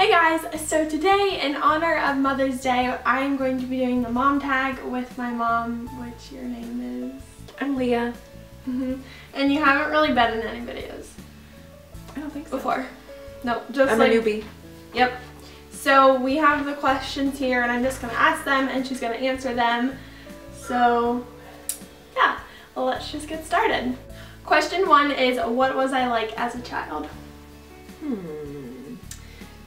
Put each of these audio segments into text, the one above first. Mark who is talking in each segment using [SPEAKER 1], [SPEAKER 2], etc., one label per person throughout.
[SPEAKER 1] Hey guys, so today in honor of Mother's Day, I am going to be doing the mom tag with my mom, which your name is?
[SPEAKER 2] I'm Leah.
[SPEAKER 1] Mm -hmm. And you haven't really been in any videos.
[SPEAKER 2] I don't think so.
[SPEAKER 1] Before. No, just
[SPEAKER 2] I'm
[SPEAKER 1] like,
[SPEAKER 2] a newbie.
[SPEAKER 1] Yep. So we have the questions here and I'm just going to ask them and she's going to answer them. So yeah, well, let's just get started. Question one is, what was I like as a child?
[SPEAKER 2] Hmm.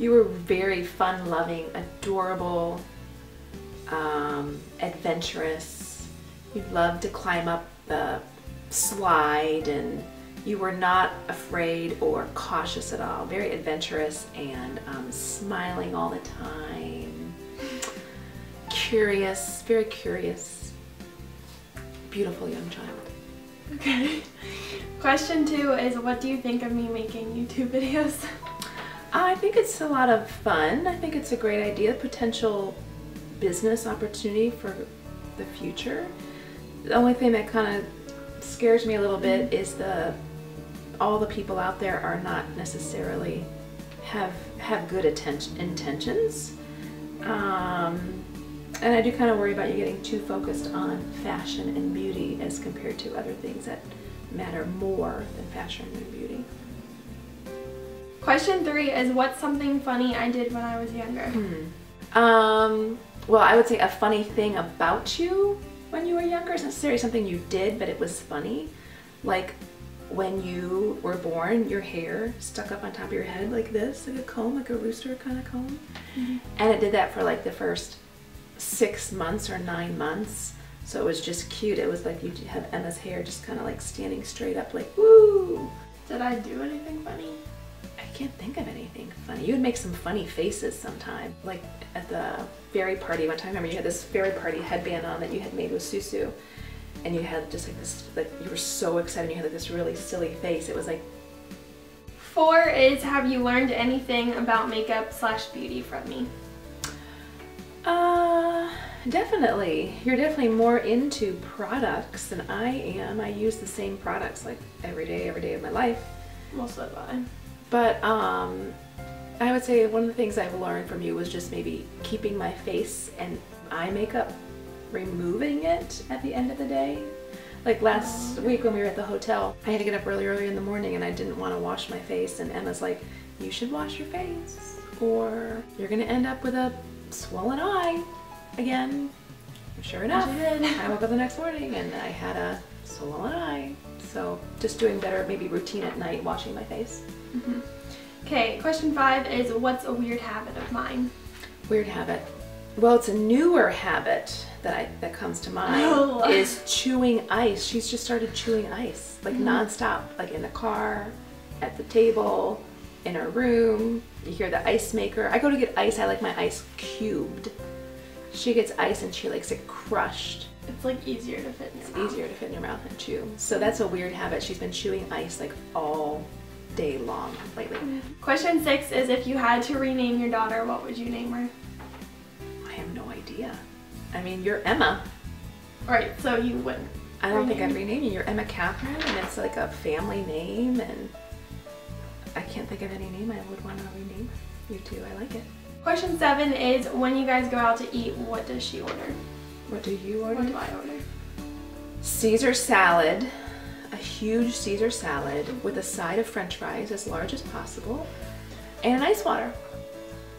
[SPEAKER 2] You were very fun-loving, adorable, um, adventurous. You loved to climb up the slide and you were not afraid or cautious at all. Very adventurous and um, smiling all the time. Curious, very curious. Beautiful young child.
[SPEAKER 1] Okay. Question two is what do you think of me making YouTube videos?
[SPEAKER 2] I think it's a lot of fun. I think it's a great idea, potential business opportunity for the future. The only thing that kind of scares me a little bit is the all the people out there are not necessarily have have good attention intentions. Um, and I do kind of worry about you getting too focused on fashion and beauty as compared to other things that matter more than fashion and beauty.
[SPEAKER 1] Question three is what's something funny I did when I was younger?
[SPEAKER 2] Hmm. Um, well, I would say a funny thing about you when you were younger is necessarily something you did, but it was funny. Like when you were born, your hair stuck up on top of your head like this, like a comb, like a rooster kind of comb. Mm -hmm. And it did that for like the first six months or nine months. So it was just cute. It was like you have Emma's hair just kind of like standing straight up like, woo!
[SPEAKER 1] Did I do anything funny?
[SPEAKER 2] I can't think of anything funny. You would make some funny faces sometime. Like at the fairy party one time, remember you had this fairy party headband on that you had made with Susu. And you had just like this, like you were so excited. You had like this really silly face. It was like
[SPEAKER 1] Four is have you learned anything about makeup slash beauty from me?
[SPEAKER 2] Uh, definitely. You're definitely more into products than I am. I use the same products like every day, every day of my life.
[SPEAKER 1] Most of mine.
[SPEAKER 2] But um, I would say one of the things I've learned from you was just maybe keeping my face and eye makeup, removing it at the end of the day. Like last week when we were at the hotel, I had to get up really early in the morning and I didn't want to wash my face and Emma's like, you should wash your face or you're gonna end up with a swollen eye again. Sure enough, I woke up the next morning and I had a swollen eye. So just doing better, maybe routine at night, washing my face.
[SPEAKER 1] Mm -hmm. Okay, question five is what's a weird habit of mine?
[SPEAKER 2] Weird habit. Well, it's a newer habit that I that comes to mind oh. is chewing ice. She's just started chewing ice like mm -hmm. nonstop, like in the car, at the table, in her room. You hear the ice maker. I go to get ice, I like my ice cubed. She gets ice and she likes it crushed.
[SPEAKER 1] It's like easier to fit in
[SPEAKER 2] It's
[SPEAKER 1] mouth.
[SPEAKER 2] easier to fit in your mouth and chew. So that's a weird habit. She's been chewing ice like all day long lately. Mm.
[SPEAKER 1] Question six is if you had to rename your daughter, what would you name her?
[SPEAKER 2] I have no idea. I mean, you're Emma.
[SPEAKER 1] Right, so you wouldn't.
[SPEAKER 2] I don't rename. think I'd rename you. You're Emma Catherine and it's like a family name and I can't think of any name I would want to rename you to. I like it.
[SPEAKER 1] Question seven is when you guys go out to eat, what does she order?
[SPEAKER 2] What do you order?
[SPEAKER 1] What do I order?
[SPEAKER 2] Caesar salad, a huge Caesar salad with a side of french fries as large as possible, and ice water.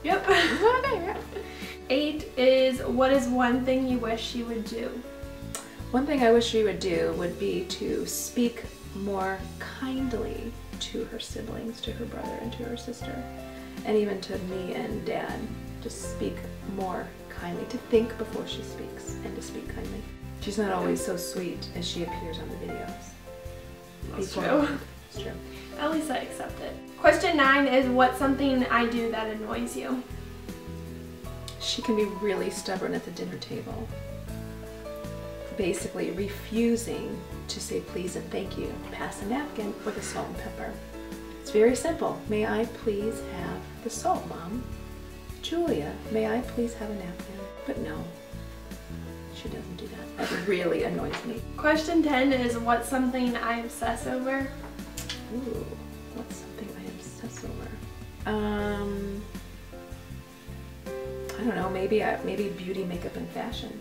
[SPEAKER 1] Yep. okay, Eight is what is one thing you wish she would do?
[SPEAKER 2] One thing I wish she would do would be to speak more kindly to her siblings, to her brother and to her sister, and even to me and dad. To speak more kindly, to think before she speaks, and to speak kindly. She's not always so sweet as she appears on the videos.
[SPEAKER 1] That's true.
[SPEAKER 2] It's true.
[SPEAKER 1] At least I accept it. Question nine is what's something I do that annoys you?
[SPEAKER 2] She can be really stubborn at the dinner table. Basically refusing to say please and thank you. Pass a napkin with the salt and pepper. It's very simple. May I please have the salt, Mom? Julia, may I please have a napkin? But no, she doesn't do that. That really annoys me.
[SPEAKER 1] Question 10 is what's something I obsess over?
[SPEAKER 2] Ooh, what's something I obsess over? Um, I don't know, maybe I, maybe beauty, makeup, and fashion.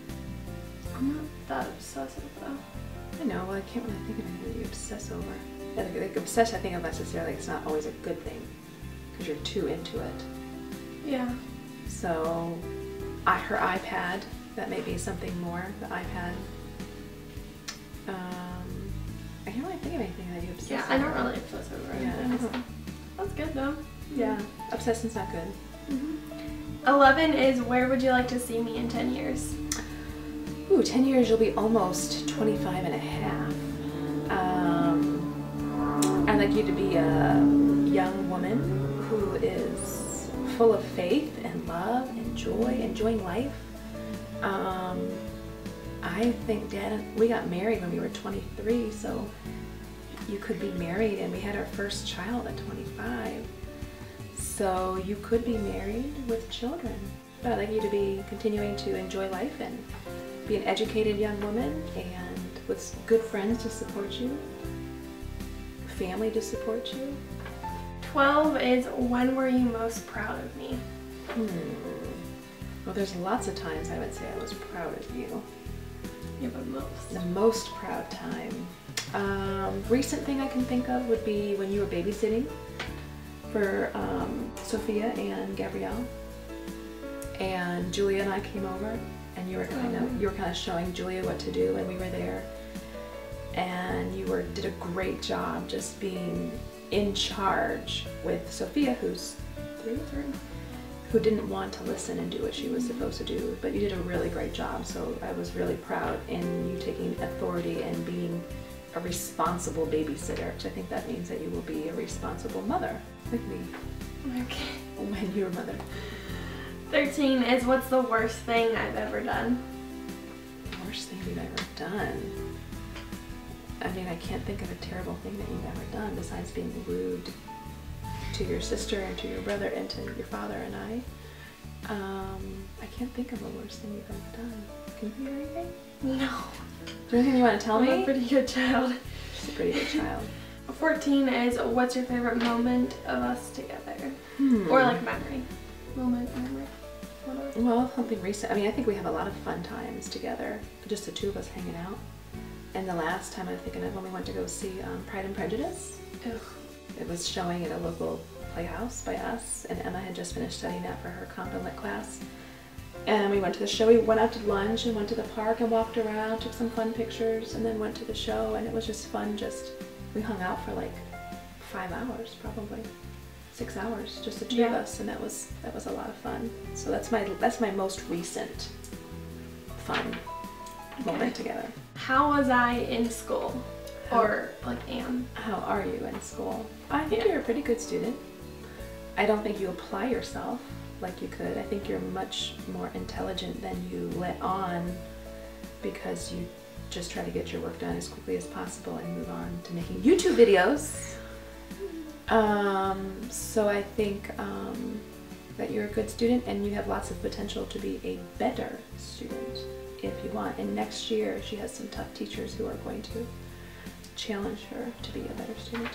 [SPEAKER 1] I'm not that obsessive though.
[SPEAKER 2] I know, well, I can't really think of anything that you obsess over. Like, like obsess, I think of necessarily, it's not always a good thing because you're too into it.
[SPEAKER 1] Yeah.
[SPEAKER 2] So, I, her iPad, that may be something more, the iPad. Um, I can't really think of anything that you obsess
[SPEAKER 1] Yeah,
[SPEAKER 2] over.
[SPEAKER 1] I don't really obsess over
[SPEAKER 2] Yeah,
[SPEAKER 1] anything.
[SPEAKER 2] I
[SPEAKER 1] That's good though.
[SPEAKER 2] Yeah, obsessing's not good.
[SPEAKER 1] Mhm. 11 is where would you like to see me in 10 years?
[SPEAKER 2] Ooh, 10 years, you'll be almost 25 and a half. Um, I'd like you to be a young woman who is full of faith and love and joy, enjoying life. Um, I think Dad we got married when we were 23, so you could be married, and we had our first child at 25. So you could be married with children. But I'd like you to be continuing to enjoy life and be an educated young woman and with good friends to support you, family to support you.
[SPEAKER 1] 12 is when were you most proud of me?
[SPEAKER 2] Hmm. Well, there's lots of times I would say I was proud of you.
[SPEAKER 1] Yeah, but most.
[SPEAKER 2] The most proud time. Um, recent thing I can think of would be when you were babysitting for um, Sophia and Gabrielle, and Julia and I came over, and you were kind of you were kind of showing Julia what to do, and we were there, and you were did a great job just being in charge with Sophia, who's three, three, who didn't want to listen and do what she was supposed to do, but you did a really great job. So I was really proud in you taking authority and being a responsible babysitter, which I think that means that you will be a responsible mother, like me,
[SPEAKER 1] Okay.
[SPEAKER 2] when you're a mother.
[SPEAKER 1] 13 is what's the worst thing I've ever done?
[SPEAKER 2] Worst thing you've ever done. I mean, I can't think of a terrible thing that you've ever done besides being rude to your sister and to your brother and to your father and I. Um, I can't think of a worst thing you've ever done. Can you of anything?
[SPEAKER 1] No.
[SPEAKER 2] Is there anything you want to tell
[SPEAKER 1] I'm a
[SPEAKER 2] me?
[SPEAKER 1] pretty good child.
[SPEAKER 2] She's a pretty good child.
[SPEAKER 1] 14 is what's your favorite moment of us together?
[SPEAKER 2] Hmm.
[SPEAKER 1] Or like memory. Moment, memory. Whatever.
[SPEAKER 2] Well, something recent. I mean, I think we have a lot of fun times together, just the two of us hanging out. And the last time I'm thinking of when we went to go see um, Pride and Prejudice,
[SPEAKER 1] Ugh.
[SPEAKER 2] it was showing at a local playhouse by us, and Emma had just finished studying that for her comp and lit class. And we went to the show. We went out to lunch and went to the park and walked around, took some fun pictures, and then went to the show. And it was just fun. Just we hung out for like five hours, probably six hours, just the two of us, and that was that was a lot of fun. So that's my that's my most recent fun moment together.
[SPEAKER 1] How was I in school? Or like am?
[SPEAKER 2] How are you in school? I think you're a pretty good student. I don't think you apply yourself like you could. I think you're much more intelligent than you let on because you just try to get your work done as quickly as possible and move on to making YouTube videos. Um, so I think um, that you're a good student and you have lots of potential to be a better student if you want. And next year she has some tough teachers who are going to challenge her to be a better student.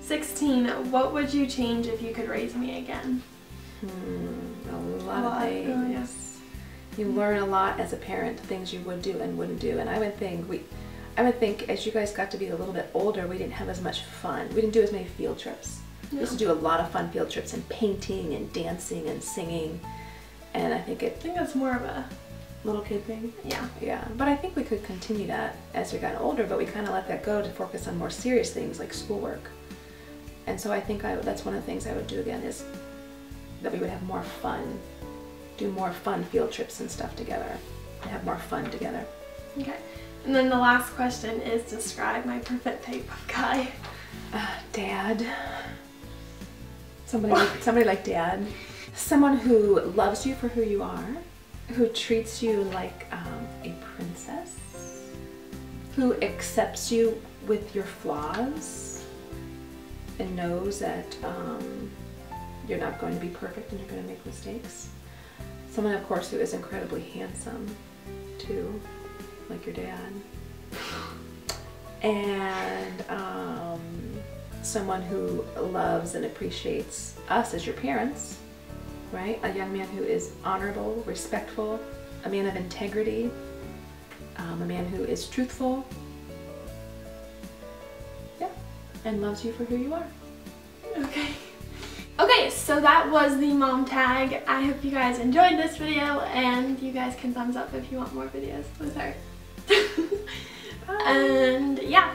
[SPEAKER 1] 16. What would you change if you could raise me again?
[SPEAKER 2] Hmm, a lot,
[SPEAKER 1] A lot,
[SPEAKER 2] of
[SPEAKER 1] oh,
[SPEAKER 2] things.
[SPEAKER 1] yeah.
[SPEAKER 2] You learn a lot as a parent, things you would do and wouldn't do. And I would think we, I would think as you guys got to be a little bit older, we didn't have as much fun. We didn't do as many field trips. We used to do a lot of fun field trips and painting and dancing and singing. And I think
[SPEAKER 1] I think that's more of a,
[SPEAKER 2] little kid thing.
[SPEAKER 1] yeah.
[SPEAKER 2] Yeah, but I think we could continue that as we got older, but we kind of let that go to focus on more serious things like schoolwork. And so I think I, that's one of the things I would do again is that we would have more fun, do more fun field trips and stuff together, and have more fun together.
[SPEAKER 1] Okay. And then the last question is describe my perfect type of guy.
[SPEAKER 2] Uh, dad. Somebody like, somebody like dad. Someone who loves you for who you are, who treats you like um, a princess, who accepts you with your flaws and knows that um, you're not going to be perfect and you're going to make mistakes. Someone, of course, who is incredibly handsome, too, like your dad and um, someone who loves and appreciates us as your parents right? A young man who is honorable, respectful, a man of integrity, um, a man who is truthful, yeah, and loves you for who you are.
[SPEAKER 1] Okay. Okay, so that was the mom tag. I hope you guys enjoyed this video and you guys can thumbs up if you want more videos with her. and yeah.